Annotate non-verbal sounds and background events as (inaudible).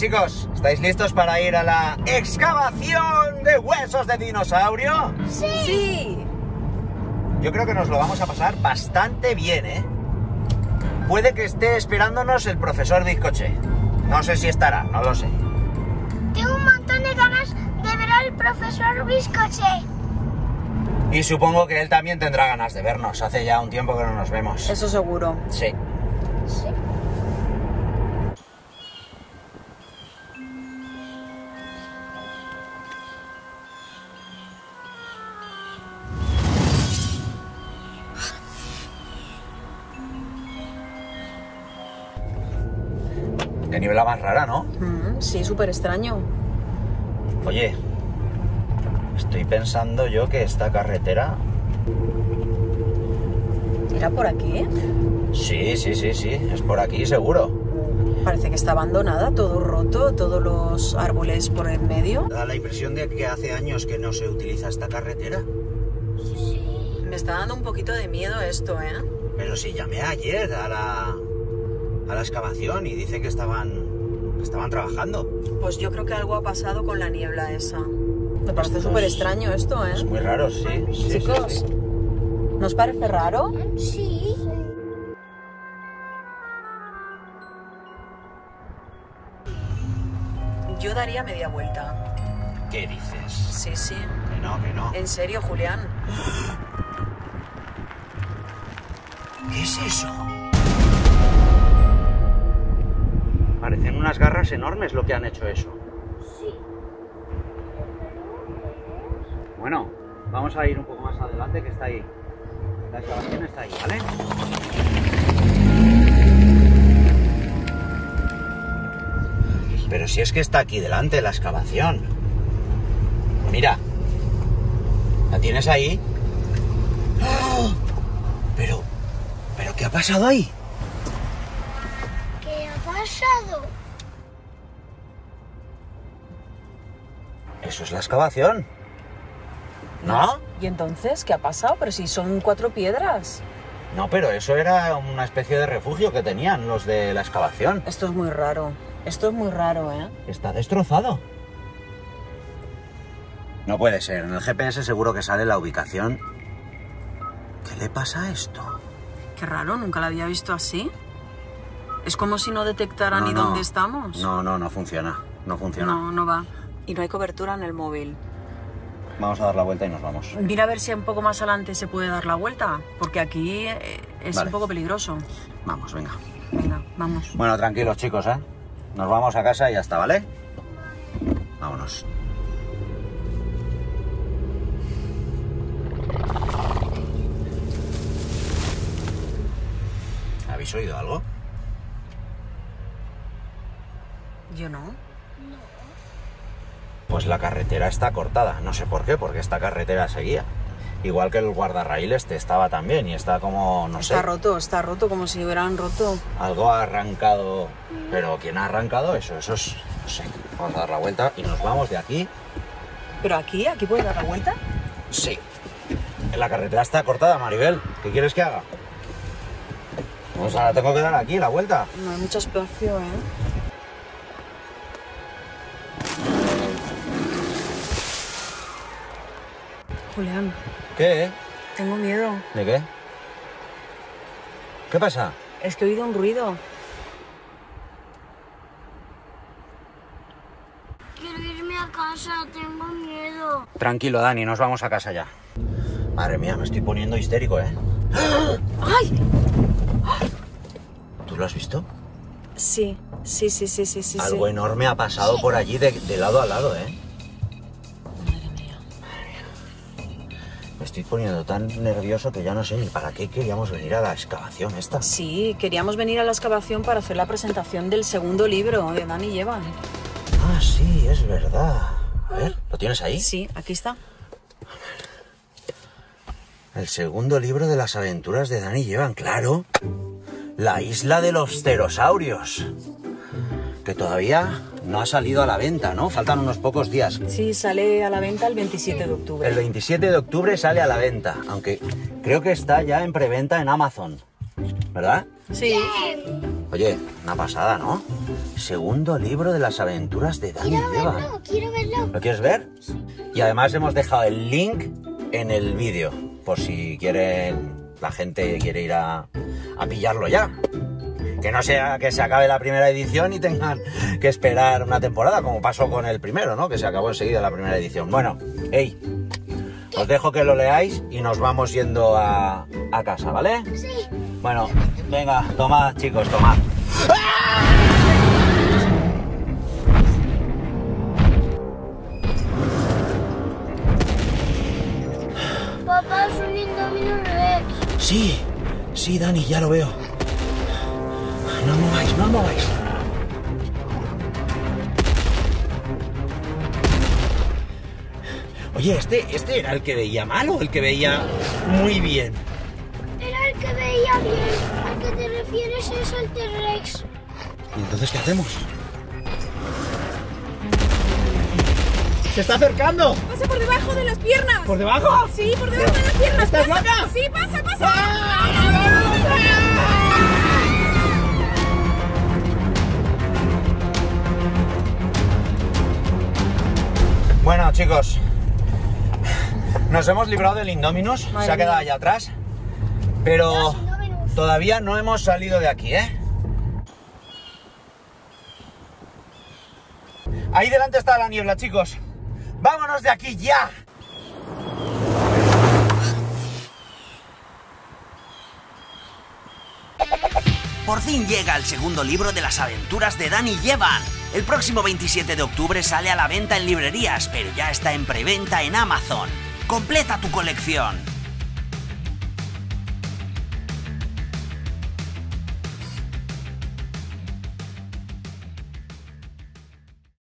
chicos, ¿estáis listos para ir a la excavación de huesos de dinosaurio? Sí. Yo creo que nos lo vamos a pasar bastante bien, ¿eh? Puede que esté esperándonos el profesor Bizcoche. No sé si estará, no lo sé. Tengo un montón de ganas de ver al profesor Biscoche. Y supongo que él también tendrá ganas de vernos. Hace ya un tiempo que no nos vemos. Eso seguro. Sí. Sí. Qué niebla más rara, ¿no? Mm, sí, súper extraño. Oye, estoy pensando yo que esta carretera... ¿Era por aquí? Sí, sí, sí, sí, es por aquí seguro. Parece que está abandonada, todo roto, todos los árboles por el medio. Da la impresión de que hace años que no se utiliza esta carretera. Me está dando un poquito de miedo esto, ¿eh? Pero si llamé ayer a la, la excavación y dice que estaban, que estaban trabajando. Pues yo creo que algo ha pasado con la niebla esa. Me parece Esto súper extraño esto, ¿eh? Es muy raro, sí. sí, sí, Chicos, sí. ¿nos parece raro? Sí. Yo daría media vuelta. ¿Qué dices? Sí, sí. Que no, que no. En serio, Julián. ¿Qué es eso? Parecen unas garras enormes lo que han hecho eso. Sí. Bueno, vamos a ir un poco más adelante que está ahí. La excavación está ahí, ¿vale? Pero si es que está aquí delante la excavación. Mira. ¿La tienes ahí? ¡Ah! Pero... ¿Pero qué ha pasado ahí? Eso es la excavación. ¿No? ¿Y entonces qué ha pasado? Pero si son cuatro piedras. No, pero eso era una especie de refugio que tenían los de la excavación. Esto es muy raro. Esto es muy raro, ¿eh? Está destrozado. No puede ser. En el GPS seguro que sale la ubicación. ¿Qué le pasa a esto? Qué raro, nunca la había visto así. Es como si no detectara No, ni no. dónde estamos. No, no, no funciona. No funciona. no, no va. Y no hay cobertura en el móvil. Vamos a dar la vuelta y nos vamos. Mira a ver si un poco más adelante se puede dar la vuelta, porque aquí eh, es Vale. un poco peligroso. Vamos, venga. Venga, vamos. Bueno, tranquilos chicos, ¿eh? Nos vamos a casa y ya está, ¿vale? Vámonos. ¿Habéis oído algo? Yo no. Pues la carretera está cortada. No sé por qué, porque esta carretera seguía. Igual que el guardarraíl este estaba también y está como, no está sé, roto, está roto, como si hubieran roto. algo ha arrancado. Pero ¿quién ha arrancado eso? Eso es, no sé. Vamos a dar la vuelta y nos vamos de aquí. Pero aquí, aquí puede dar la vuelta. Sí. La carretera está cortada, Maribel. ¿Qué quieres que haga? Pues ahora tengo que dar aquí la vuelta. No hay mucho espacio, ¿eh? Julián, ¿Qué? tengo miedo. ¿De qué? ¿Qué pasa? Es que he oído un ruido. Quiero irme a casa, tengo miedo. Tranquilo, Dani, nos vamos a casa ya. Madre mía, me estoy poniendo histérico, ¿eh? (gasps) ¡Ay! ¿Tú lo has visto? Sí, sí, sí, sí, sí, sí. Algo sí. enorme ha pasado por allí de, de lado a lado, ¿eh? Estoy poniendo tan nervioso que ya no sé ni para qué queríamos venir a la excavación esta. Sí, queríamos venir a la excavación para hacer la presentación del segundo libro de Dani y Evan. Ah, sí, es verdad. A ver, ¿lo tienes ahí? Sí, aquí está. El segundo libro de las aventuras de Dani llevan, claro. La isla de los pterosaurios. Que todavía no ha salido a la venta, ¿no? Faltan unos pocos días. Sí, sale a la venta el 27 de octubre. El 27 de octubre sale a la venta, aunque creo que está ya en preventa en Amazon. ¿Verdad? Sí. Oye, una pasada, ¿no? Segundo libro de las aventuras de Dani Quiero y Eva. verlo, quiero verlo. ¿Lo quieres ver? Y además hemos dejado el link en el vídeo, por si quieren, la gente quiere ir a, a pillarlo ya. Que no sea que se acabe la primera edición y tengan que esperar una temporada, como pasó con el primero, ¿no? Que se acabó enseguida la primera edición. Bueno, hey, os dejo que lo leáis y nos vamos yendo a, a casa, ¿vale? Sí. Bueno, venga, tomad, chicos, tomad. Papá es un Indominus Rex. Sí, sí, Dani, ya lo veo. No mováis, no mováis. Oye, este, este era el que veía mal o el que veía muy bien. Era el que veía bien. ¿Al que te refieres es al T-Rex? ¿Y entonces qué hacemos? ¡Se está acercando! Pasa por debajo de las piernas. ¿Por debajo? Sí, por debajo de las piernas. ¿Estás Pasa. loca? Sí, pasa, pasa. Bueno, chicos, nos hemos librado del Indominus, se ha quedado allá atrás, pero todavía no hemos salido de aquí, ¿eh? Ahí delante está la niebla, chicos. ¡Vámonos de aquí ya! Por fin llega el segundo libro de las aventuras de Danny y Evan. El próximo 27 de octubre sale a la venta en librerías, pero ya está en preventa en Amazon. Completa tu colección.